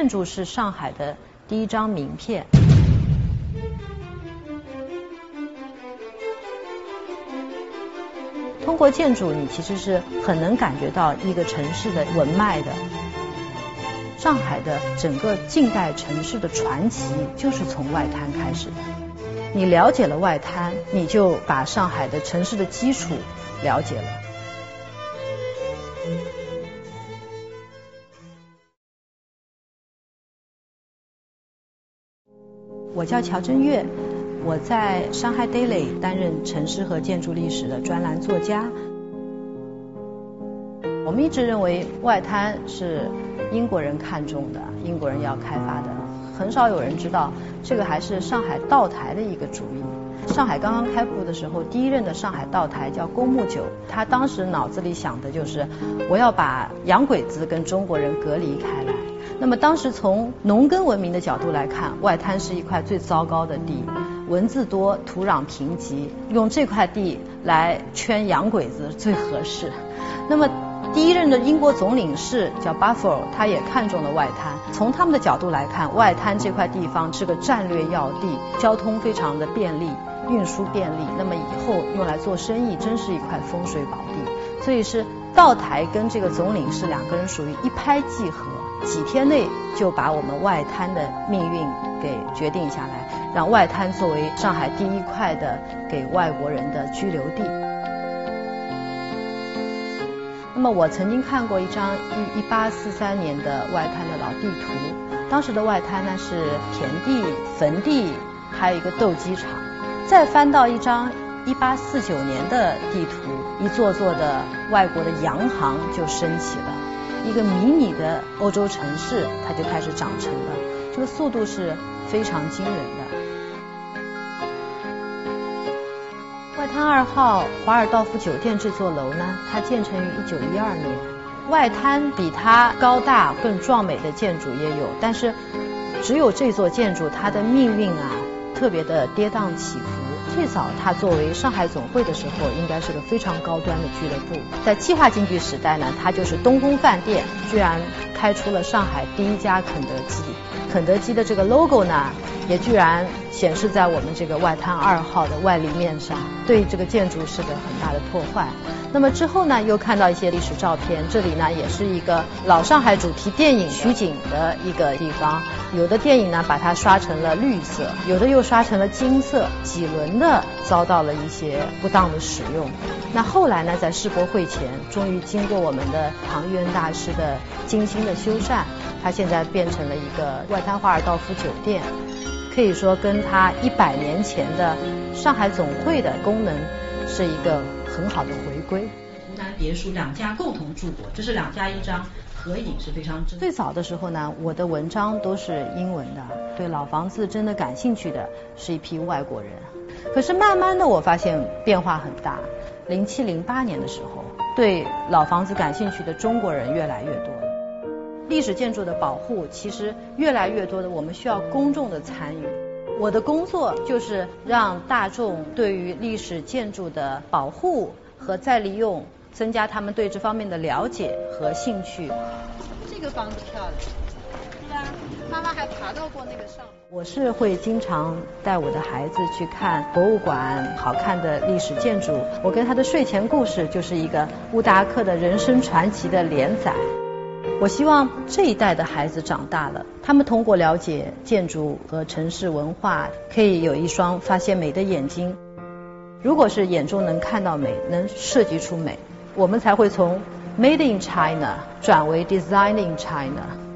建筑是上海的第一张名片。通过建筑，你其实是很能感觉到一个城市的文脉的。上海的整个近代城市的传奇就是从外滩开始的。你了解了外滩，你就把上海的城市的基础了解了。我叫乔真月，我在《上海 Daily》担任城市和建筑历史的专栏作家。我们一直认为外滩是英国人看中的，英国人要开发的，很少有人知道这个还是上海道台的一个主意。上海刚刚开埠的时候，第一任的上海道台叫公木九，他当时脑子里想的就是我要把洋鬼子跟中国人隔离开来。那么当时从农耕文明的角度来看，外滩是一块最糟糕的地，蚊子多，土壤贫瘠，用这块地来圈洋鬼子最合适。那么第一任的英国总领事叫 Buffalo，他也看中了外滩。从他们的角度来看，外滩这块地方是个战略要地，交通非常的便利，运输便利。那么以后用来做生意，真是一块风水宝地。所以是道台跟这个总领事两个人属于一拍即合。几天内就把我们外滩的命运给决定下来，让外滩作为上海第一块的给外国人的居留地。那么我曾经看过一张一一八四三年的外滩的老地图，当时的外滩呢是田地、坟地，还有一个斗鸡场。再翻到一张一八四九年的地图，一座座的外国的洋行就升起了。一个迷你的欧洲城市，它就开始长成了，这个速度是非常惊人的。外滩二号华尔道夫酒店这座楼呢，它建成于一九一二年。外滩比它高大、更壮美的建筑也有，但是只有这座建筑，它的命运啊，特别的跌宕起伏。最早它作为上海总会的时候，应该是个非常高端的俱乐部。在计划经济时代呢，它就是东宫饭店，居然开出了上海第一家肯德基。肯德基的这个 logo 呢，也居然显示在我们这个外滩二号的外立面上，对这个建筑是个很大的破坏。那么之后呢，又看到一些历史照片，这里呢也是一个老上海主题电影取景的一个地方。有的电影呢把它刷成了绿色，有的又刷成了金色，几轮的遭到了一些不当的使用。那后来呢，在世博会前，终于经过我们的唐玉恩大师的精心的修缮，它现在变成了一个外滩华尔道夫酒店。可以说，跟它一百年前的上海总会的功能是一个很好的回归。湖南别墅两家共同住过，这是两家一张合影，是非常真。最早的时候呢，我的文章都是英文的，对老房子真的感兴趣的是一批外国人。可是慢慢的，我发现变化很大。零七零八年的时候，对老房子感兴趣的中国人越来越多。历史建筑的保护，其实越来越多的，我们需要公众的参与。我的工作就是让大众对于历史建筑的保护和再利用，增加他们对这方面的了解和兴趣。这个房子漂亮，是吧？妈妈还爬到过那个上。我是会经常带我的孩子去看博物馆，好看的历史建筑。我跟他的睡前故事就是一个乌达克的人生传奇的连载。我希望这一代的孩子长大了，他们通过了解建筑和城市文化，可以有一双发现美的眼睛。如果是眼中能看到美，能设计出美，我们才会从 Made in China 转为 Design in China。